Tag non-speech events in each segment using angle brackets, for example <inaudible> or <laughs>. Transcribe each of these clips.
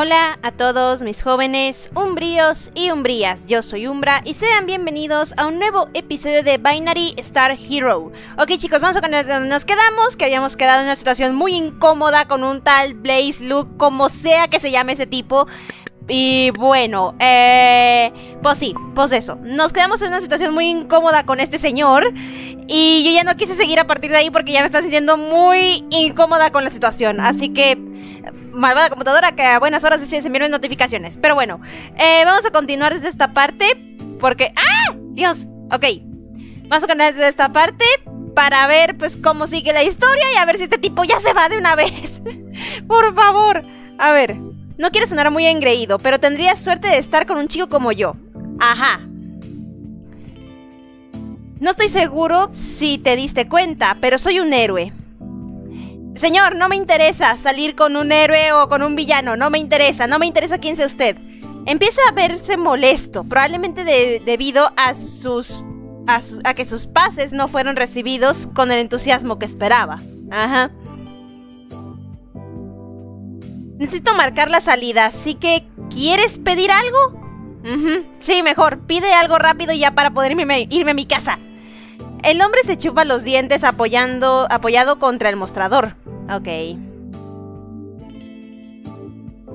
Hola a todos mis jóvenes umbríos y umbrías, yo soy Umbra y sean bienvenidos a un nuevo episodio de Binary Star Hero. Ok chicos, vamos a con donde nos quedamos, que habíamos quedado en una situación muy incómoda con un tal Blaze Luke, como sea que se llame ese tipo. Y bueno, eh, pues sí, pues eso. Nos quedamos en una situación muy incómoda con este señor. Y yo ya no quise seguir a partir de ahí porque ya me está sintiendo muy incómoda con la situación. Así que malvada computadora que a buenas horas se envían notificaciones. Pero bueno, eh, vamos a continuar desde esta parte. Porque... ¡Ah! Dios. Ok. Vamos a continuar desde esta parte para ver pues cómo sigue la historia y a ver si este tipo ya se va de una vez. <laughs> Por favor. A ver. No quiero sonar muy engreído, pero tendría suerte de estar con un chico como yo. Ajá. No estoy seguro si te diste cuenta, pero soy un héroe. Señor, no me interesa salir con un héroe o con un villano, no me interesa, no me interesa quién sea usted. Empieza a verse molesto, probablemente debido a sus a, a, que sus pases no fueron recibidos con el entusiasmo que esperaba. Ajá. Necesito marcar la salida, así que ¿quieres pedir algo? Sí, mejor, pide algo rápido ya para poder irme, irme a mi casa. El hombre se chupa los dientes apoyando, apoyado contra el mostrador. Ok.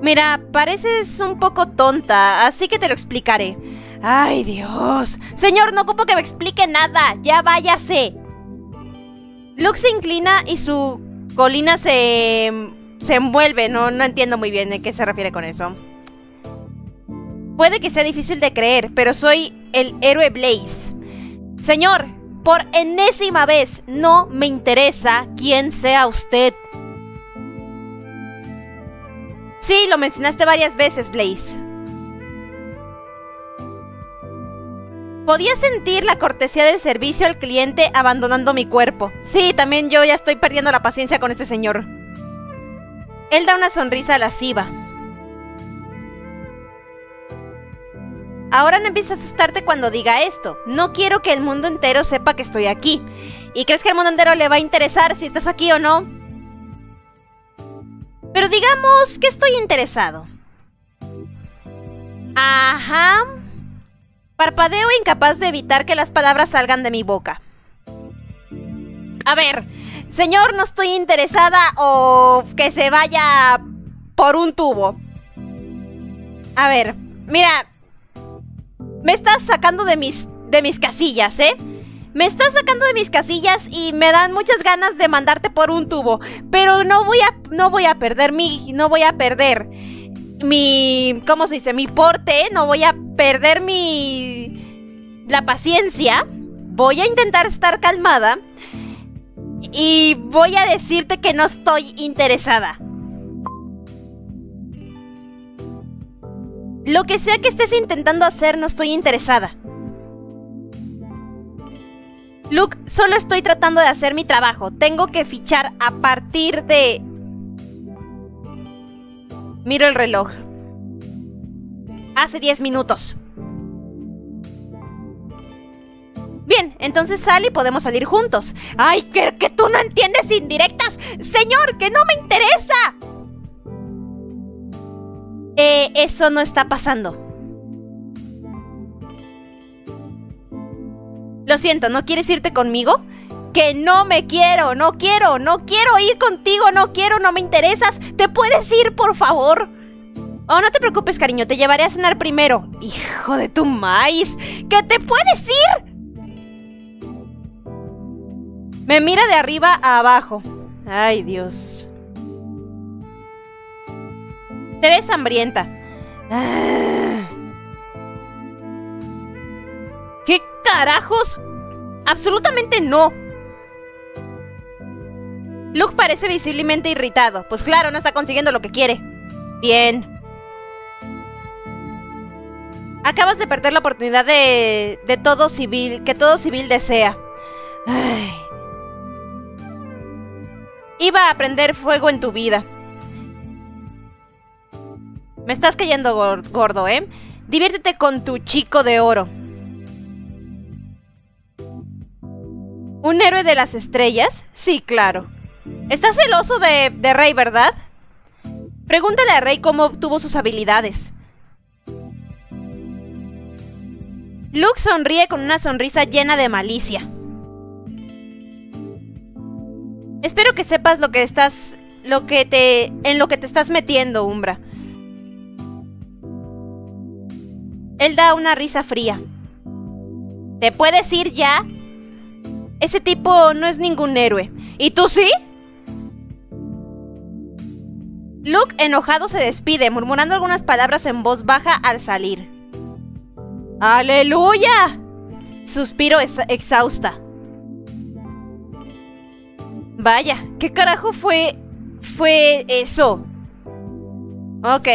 Mira, pareces un poco tonta, así que te lo explicaré. ¡Ay, Dios! Señor, no ocupo que me explique nada. Ya váyase. Luke se inclina y su colina se, se envuelve. No, no entiendo muy bien de qué se refiere con eso. Puede que sea difícil de creer, pero soy el héroe Blaze. Señor, por enésima vez, no me interesa quién sea usted. Sí, lo mencionaste varias veces, Blaze. Podía sentir la cortesía del servicio al cliente abandonando mi cuerpo. Sí, también yo ya estoy perdiendo la paciencia con este señor. Él da una sonrisa lasciva. Ahora no empieza a asustarte cuando diga esto. No quiero que el mundo entero sepa que estoy aquí. ¿Y crees que al mundo entero le va a interesar si estás aquí o no? Pero digamos que estoy interesado. Ajá. Parpadeo incapaz de evitar que las palabras salgan de mi boca. A ver, señor, no estoy interesada o que se vaya por un tubo. A ver, mira, me estás sacando de mis, de mis casillas, ¿eh? Me estás sacando de mis casillas y me dan muchas ganas de mandarte por un tubo. Pero no voy a, no voy a perder mi, no voy a perder mi, ¿cómo se dice? Mi porte, no voy a perder mi, la paciencia. Voy a intentar estar calmada y voy a decirte que no estoy interesada. Lo que sea que estés intentando hacer, no estoy interesada. Luke, solo estoy tratando de hacer mi trabajo. Tengo que fichar a partir de... Miro el reloj. Hace 10 minutos. Bien, entonces sal y podemos salir juntos. ¡Ay, que, que tú no entiendes indirectas! ¡Señor, que no me interesa! Eh, eso no está pasando. Lo siento, ¿no quieres irte conmigo? Que no me quiero, no quiero, no quiero ir contigo, no quiero, no me interesas. ¿Te puedes ir, por favor? Oh, no te preocupes, cariño, te llevaré a cenar primero. Hijo de tu maíz, ¿que te puedes ir? Me mira de arriba a abajo. Ay, Dios. Te ves hambrienta. Ah. ¿Qué carajos? Absolutamente no. Luke parece visiblemente irritado. Pues claro, no está consiguiendo lo que quiere. Bien. Acabas de perder la oportunidad de, de todo civil, que todo civil desea. Iba a prender fuego en tu vida. Me estás cayendo gordo, ¿eh? Diviértete con tu chico de oro. ¿Un héroe de las estrellas? Sí, claro. ¿Estás celoso de, de Rey, verdad? Pregúntale a Rey cómo obtuvo sus habilidades. Luke sonríe con una sonrisa llena de malicia. Espero que sepas lo que estás. lo que te. en lo que te estás metiendo, Umbra. Él da una risa fría. ¿Te puedes ir ya? Ese tipo no es ningún héroe. ¿Y tú sí? Luke, enojado, se despide, murmurando algunas palabras en voz baja al salir. ¡Aleluya! Suspiro exhausta. Vaya, ¿qué carajo fue... fue eso? Ok,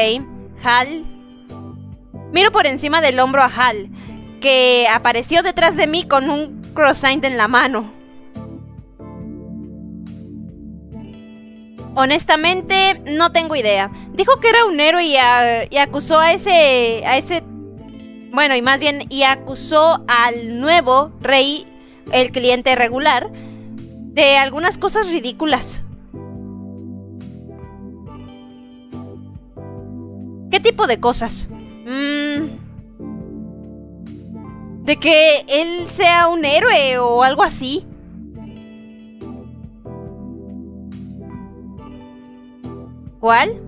Hal. Miro por encima del hombro a Hal, que apareció detrás de mí con un cross en la mano. Honestamente, no tengo idea. Dijo que era un héroe y, y acusó a ese, a ese bueno, y más bien, y acusó al nuevo rey, el cliente regular, de algunas cosas ridículas. ¿Qué tipo de cosas? Mm, de que él sea un héroe o algo así. ¿Cuál?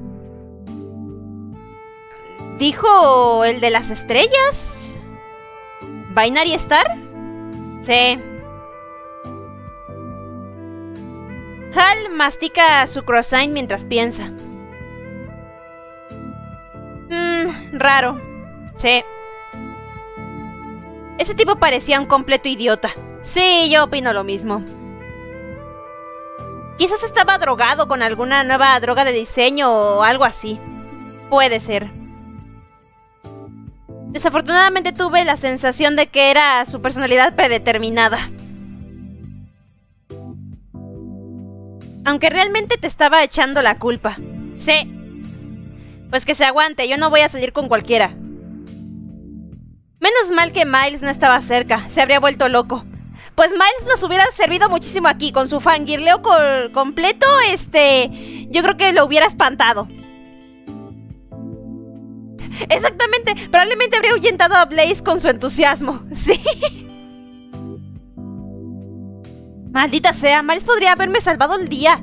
¿Dijo el de las estrellas? ¿Binary Star? Sí. Hal mastica su croissant mientras piensa. Mmm, raro. Sí. Ese tipo parecía un completo idiota. Sí, yo opino lo mismo. Quizás estaba drogado con alguna nueva droga de diseño o algo así. Puede ser. Desafortunadamente tuve la sensación de que era su personalidad predeterminada. Aunque realmente te estaba echando la culpa. Sí. Pues que se aguante, yo no voy a salir con cualquiera. Menos mal que Miles no estaba cerca, se habría vuelto loco. Pues Miles nos hubiera servido muchísimo aquí, con su fangirleo completo, este... Yo creo que lo hubiera espantado. Exactamente, probablemente habría ahuyentado a Blaze con su entusiasmo. <laughs> Sí. Maldita sea, Miles podría haberme salvado el día.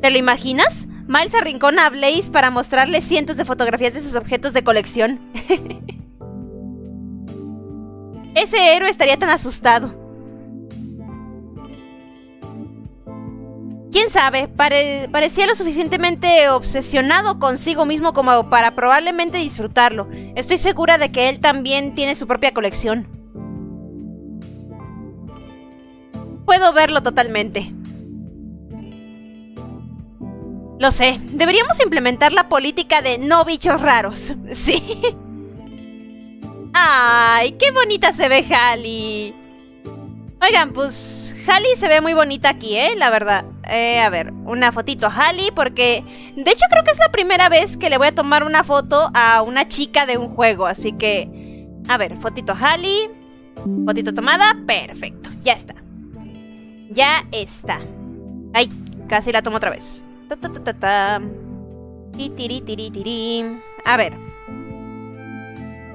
¿Te lo imaginas? Miles arrincona a Blaze para mostrarle cientos de fotografías de sus objetos de colección. <laughs> Ese héroe estaría tan asustado. quién sabe, parecía lo suficientemente obsesionado consigo mismo como para probablemente disfrutarlo. Estoy segura de que él también tiene su propia colección. Puedo verlo totalmente. Lo sé, deberíamos implementar la política de no bichos raros. <laughs> Sí. ¡Ay, qué bonita se ve Halley! Oigan, pues Halley se ve muy bonita aquí, ¿eh? La verdad. Eh, a ver, una fotito a Halley porque de hecho creo que es la primera vez que le voy a tomar una foto a una chica de un juego, así que a ver, fotito a Halley, fotito tomada, perfecto, ya está. Ya está. Ay, casi la tomo otra vez. Ta ta ta ta ta. A ver.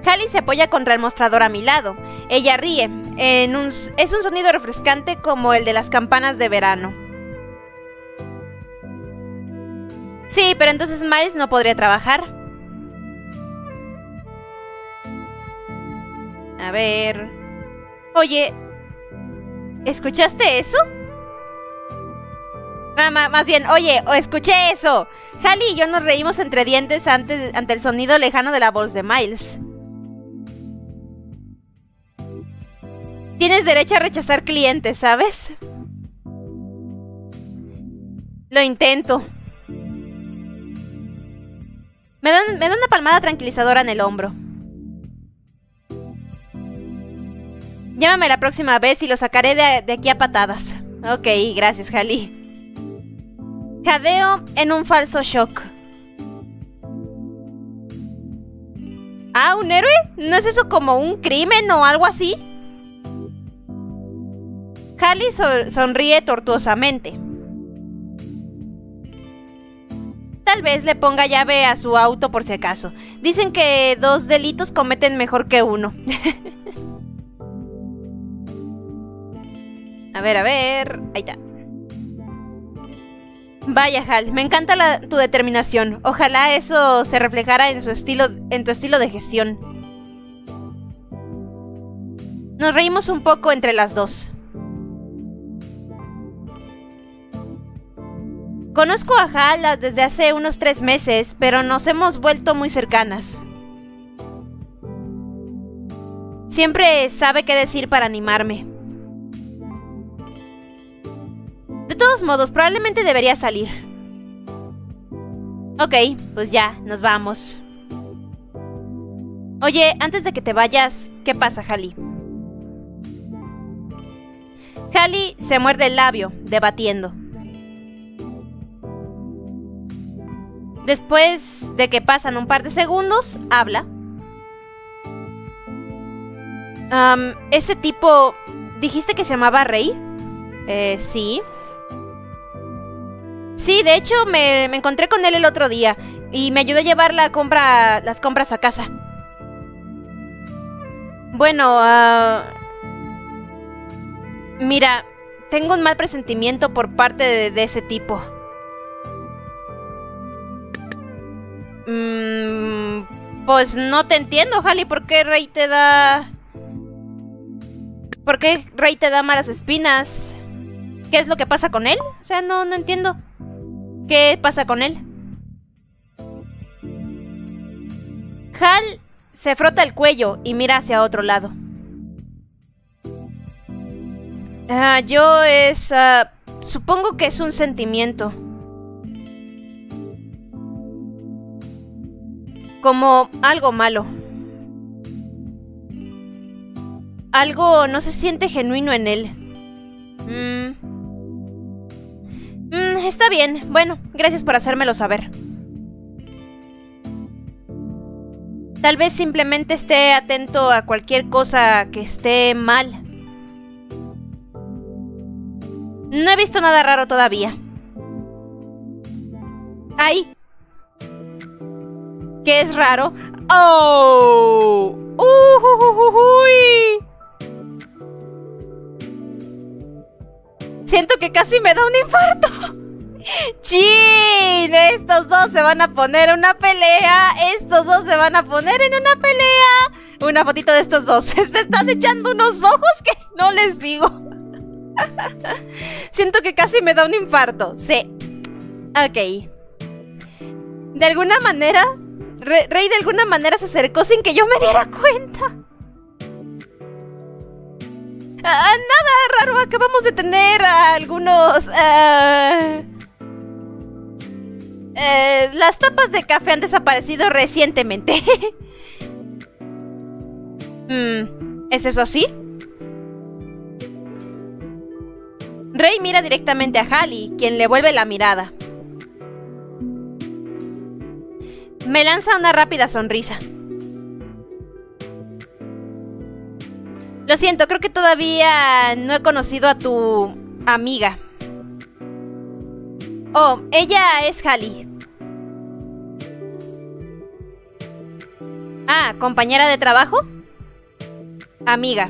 Halley se apoya contra el mostrador a mi lado. Ella ríe. Es un sonido refrescante como el de las campanas de verano. Sí, pero entonces Miles no podría trabajar. A ver... Oye... ¿Escuchaste eso? Mamá, más bien, oye, o escuché eso. Halley y yo nos reímos entre dientes ante, ante el sonido lejano de la voz de Miles. Tienes derecho a rechazar clientes, ¿sabes? Lo intento. Me dan, una palmada tranquilizadora en el hombro. Llámame la próxima vez y lo sacaré de, aquí a patadas. Ok, gracias, Jali. Jadeo en un falso shock. Ah, ¿un héroe? ¿No es eso como un crimen o algo así? Jali sonríe tortuosamente. Tal vez le ponga llave a su auto por si acaso. Dicen que dos delitos cometen mejor que uno. <laughs> a ver, a ver. Ahí está. Vaya, Hal, me encanta tu determinación. Ojalá eso se reflejara en, estilo, en tu estilo de gestión. Nos reímos un poco entre las dos. Conozco a Hal desde hace unos tres meses, pero nos hemos vuelto muy cercanas. Siempre sabe qué decir para animarme. Todos modos, probablemente debería salir. Ok, pues ya, nos vamos. Oye, antes de que te vayas, ¿qué pasa, Halley? Halley se muerde el labio, debatiendo. Después de que pasan un par de segundos, habla. ese tipo... ¿Dijiste que se llamaba Rey? Eh, sí. Sí, de hecho me, encontré con él el otro día y me ayudó a llevar la compra, las compras a casa. Bueno, uh, mira, tengo un mal presentimiento por parte de, ese tipo. Mm, pues no te entiendo, Halley, ¿por qué Rey te da... ¿Por qué Rey te da malas espinas? ¿Qué es lo que pasa con él? O sea, no, no entiendo. ¿Qué pasa con él? Hal se frota el cuello y mira hacia otro lado. Ah, yo es... Ah, supongo que es un sentimiento. Como algo malo. Algo no se siente genuino en él. Mmm... Mm, está bien. Bueno, gracias por hacérmelo saber. Tal vez simplemente esté atento a cualquier cosa que esté mal. No he visto nada raro todavía. ¡Ay! ¿Qué es raro? ¡Oh! ¡Uy! Siento que casi me da un infarto. ¡Chin! Estos dos se van a poner una pelea. Estos dos se van a poner en una pelea. Una fotito de estos dos. <laughs> Se están echando unos ojos que no les digo. Siento que casi me da un infarto. Sí. Ok. De alguna manera, Rey de alguna manera se acercó sin que yo me diera cuenta. Ah, nada raro, acabamos de tener algunos... Ah, eh, las tapas de café han desaparecido recientemente. Hmm, <laughs> ¿Es eso así? Rey mira directamente a Halley, quien le vuelve la mirada. Me lanza una rápida sonrisa. Lo siento, creo que todavía no he conocido a tu amiga. Oh, ella es Halley. Ah, compañera de trabajo. Amiga.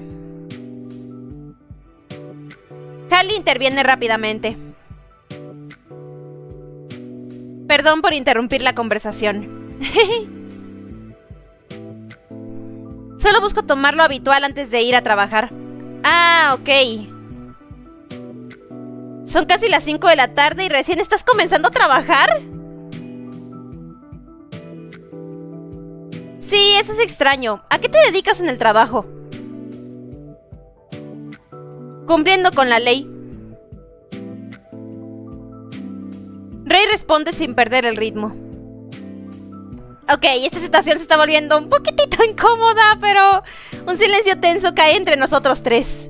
Halley interviene rápidamente. Perdón por interrumpir la conversación. <laughs> Solo busco tomar lo habitual antes de ir a trabajar. Ah, ok. Son casi las 5 de la tarde y recién estás comenzando a trabajar. Sí, eso es extraño. ¿A qué te dedicas en el trabajo? Cumpliendo con la ley. Rey responde sin perder el ritmo. Ok, esta situación se está volviendo un poquitito <laughs> incómoda, pero un silencio tenso cae entre nosotros tres.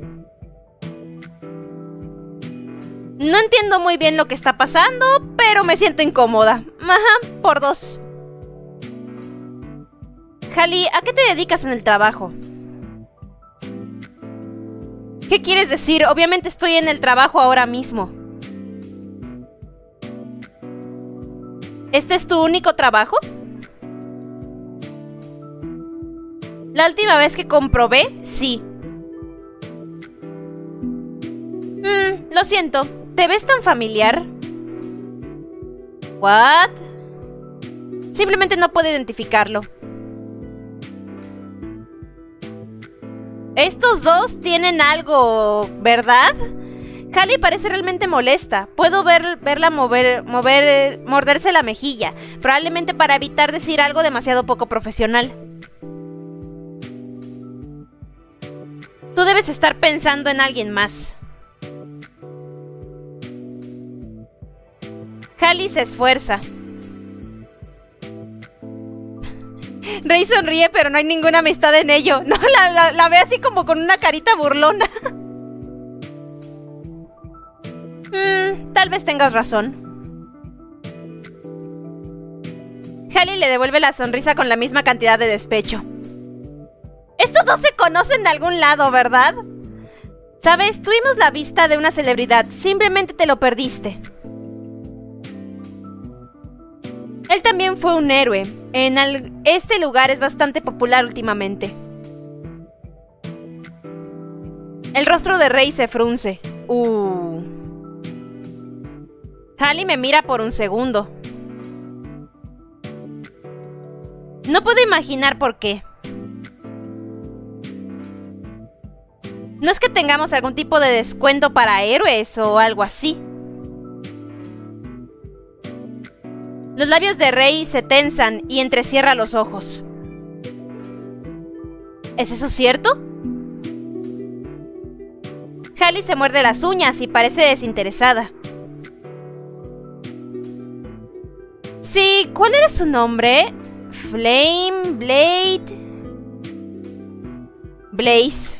No entiendo muy bien lo que está pasando, pero me siento incómoda. Ajá, por dos. Jali, ¿a qué te dedicas en el trabajo? ¿Qué quieres decir? Obviamente estoy en el trabajo ahora mismo. ¿Este es tu único trabajo? La última vez que comprobé, sí. Mm, lo siento, ¿te ves tan familiar? ¿What? Simplemente no puedo identificarlo. Estos dos tienen algo, ¿verdad? Hallie parece realmente molesta. Puedo ver, verla mover, mover, morderse la mejilla, probablemente para evitar decir algo demasiado poco profesional. Tú debes estar pensando en alguien más. Hallie se esfuerza. Rey sonríe, pero no hay ninguna amistad en ello. <laughs> No, la, ve así como con una carita burlona. Mm, tal vez tengas razón. Hallie le devuelve la sonrisa con la misma cantidad de despecho. Estos dos se conocen de algún lado, ¿verdad? Sabes, tuvimos la vista de una celebridad, simplemente te lo perdiste. Él también fue un héroe. En este lugar es bastante popular últimamente. El rostro de Rey se frunce. Uh. Hallie me mira por un segundo. No puedo imaginar por qué. No es que tengamos algún tipo de descuento para héroes o algo así. Los labios de Rey se tensan y entrecierra los ojos. ¿Es eso cierto? Hallie se muerde las uñas y parece desinteresada. Sí, ¿cuál era su nombre? Flame, Blade... Blaze.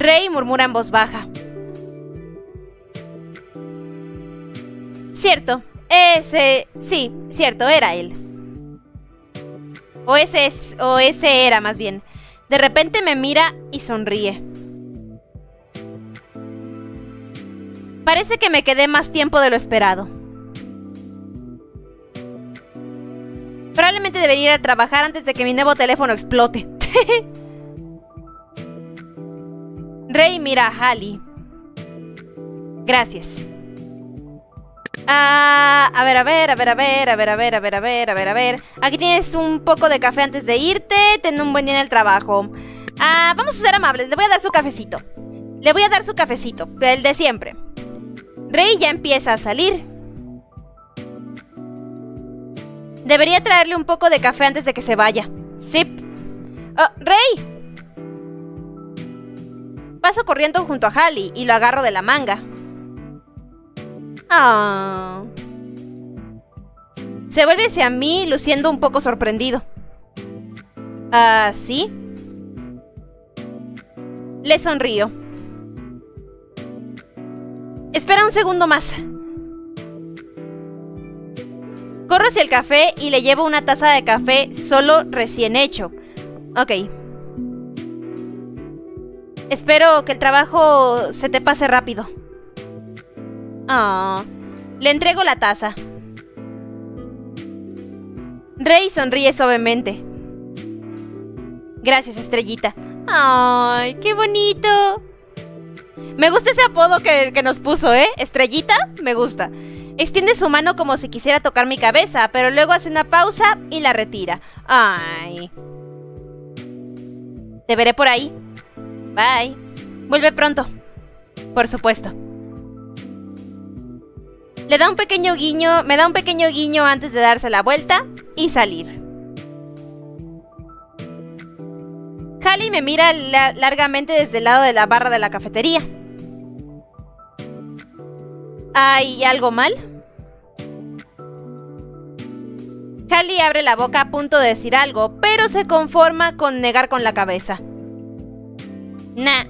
Rey murmura en voz baja. Cierto, ese... Sí, cierto, era él. O ese es... O ese era más bien. De repente me mira y sonríe. Parece que me quedé más tiempo de lo esperado. Probablemente debería ir a trabajar antes de que mi nuevo teléfono explote. <laughs> Rey mira a Hallie. Gracias. Ah, a ver, a ver, a ver, a ver, a ver, a ver, a ver, a ver, a ver, a ver. Aquí tienes un poco de café antes de irte. Ten un buen día en el trabajo. Ah, vamos a ser amables. Le voy a dar su cafecito. Le voy a dar su cafecito, el de siempre. Rey ya empieza a salir. Debería traerle un poco de café antes de que se vaya. Sip. Oh, ¡Rey! Paso corriendo junto a Hallie y lo agarro de la manga. Ah. Se vuelve hacia mí luciendo un poco sorprendido. ¿Ah, sí? Le sonrío. Espera un segundo más. Corro hacia el café y le llevo una taza de café solo recién hecho. Ok. Espero que el trabajo se te pase rápido. Ah, le entrego la taza. Rey sonríe suavemente. Gracias, estrellita. ¡Ay, qué bonito! Me gusta ese apodo que, que, nos puso, ¿eh? Estrellita, me gusta. Extiende su mano como si quisiera tocar mi cabeza, pero luego hace una pausa y la retira. ¡Ay! Te veré por ahí. Bye. Vuelve pronto. Por supuesto. Le da un pequeño guiño, me da un pequeño guiño antes de darse la vuelta y salir. Hallie me mira largamente desde el lado de la barra de la cafetería. ¿Hay algo mal? Hallie abre la boca a punto de decir algo, pero se conforma con negar con la cabeza. Nah.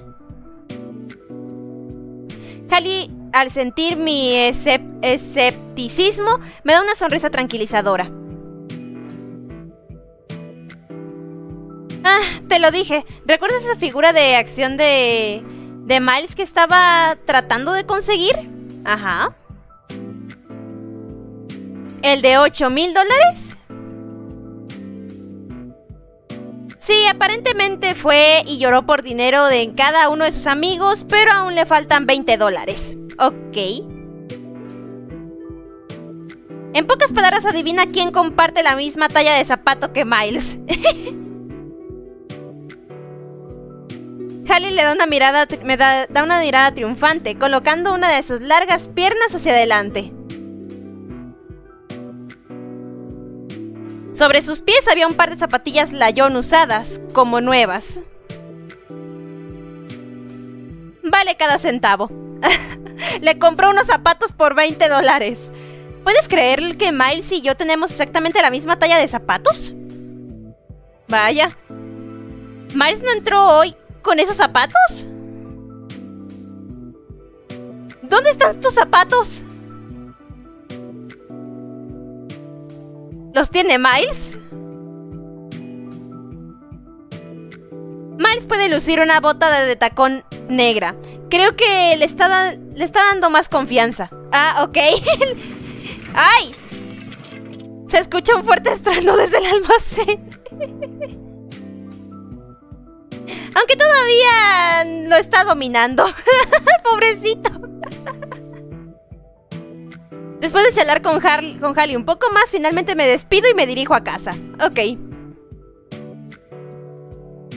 Hallie al sentir mi escepticismo, me da una sonrisa tranquilizadora. Ah, te lo dije. ¿Recuerdas esa figura de acción de... de Miles que estaba tratando de conseguir? Ajá. ¿El de 8 mil dólares? Sí, aparentemente fue y lloró por dinero de cada uno de sus amigos, pero aún le faltan 20 dólares. Ok. En pocas palabras, adivina quién comparte la misma talla de zapato que Miles. <laughs> Hallie le da una mirada, da una mirada triunfante, colocando una de sus largas piernas hacia adelante. Sobre sus pies había un par de zapatillas layón usadas, como nuevas. Vale cada centavo. <laughs> Le compró unos zapatos por 20 dólares. ¿Puedes creer que Miles y yo tenemos exactamente la misma talla de zapatos? Vaya. ¿Miles no entró hoy con esos zapatos? ¿Dónde están tus zapatos? ¿Los tiene Miles? Miles puede lucir una bota de tacón negra. Creo que le está, le está dando más confianza. Ah, ok. <laughs> ¡Ay! Se escucha un fuerte estruendo desde el almacén. <laughs> Aunque todavía lo está dominando. <laughs> Pobrecito. Después de charlar con, Harley, con un poco más, finalmente me despido y me dirijo a casa. Ok.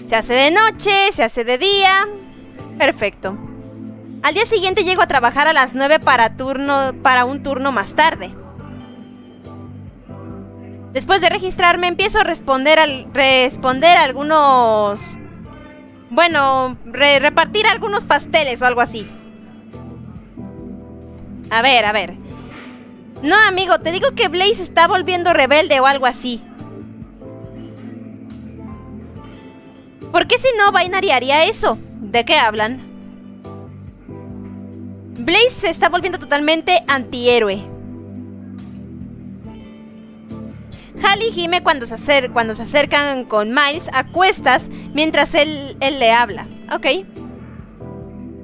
Se hace de noche, se hace de día. Perfecto. Al día siguiente llego a trabajar a las 9 para, turno, para un turno más tarde. Después de registrarme empiezo a responder, responder algunos... Bueno, repartir algunos pasteles o algo así. A ver, a ver. No, amigo, te digo que Blaze está volviendo rebelde o algo así. ¿Por qué si no Binary haría eso? ¿De qué hablan? Blaze se está volviendo totalmente antihéroe. Hal y gime cuando se, cuando se acercan con Miles a cuestas mientras él, él le habla. Ok.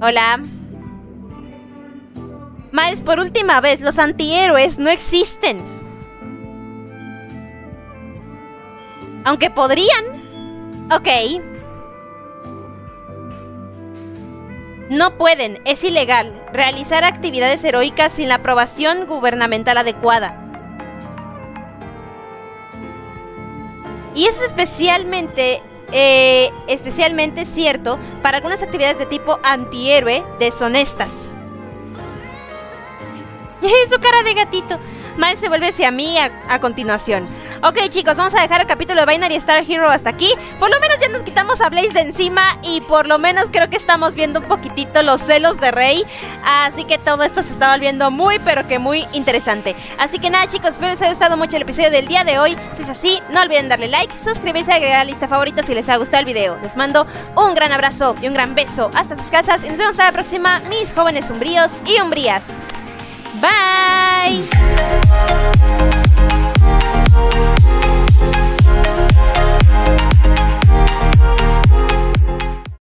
Hola. Miles, por última vez, los antihéroes no existen. Aunque podrían. Ok. No pueden, es ilegal, realizar actividades heroicas sin la aprobación gubernamental adecuada. Y eso es especialmente, eh, especialmente cierto para algunas actividades de tipo antihéroe deshonestas. <laughs> Su cara de gatito. Miles se vuelve hacia mí a, continuación. Ok chicos, vamos a dejar el capítulo de Binary Star Hero hasta aquí. Por lo menos ya nos quitamos a Blaze de encima y por lo menos creo que estamos viendo un poquitito los celos de Rey. Así que todo esto se está volviendo muy pero que muy interesante. Así que nada chicos, espero les haya gustado mucho el episodio del día de hoy. Si es así, no olviden darle like, suscribirse, agregar a la lista favorita si les ha gustado el video. Les mando un gran abrazo y un gran beso hasta sus casas y nos vemos hasta la próxima, mis jóvenes umbríos y umbrías. Bye!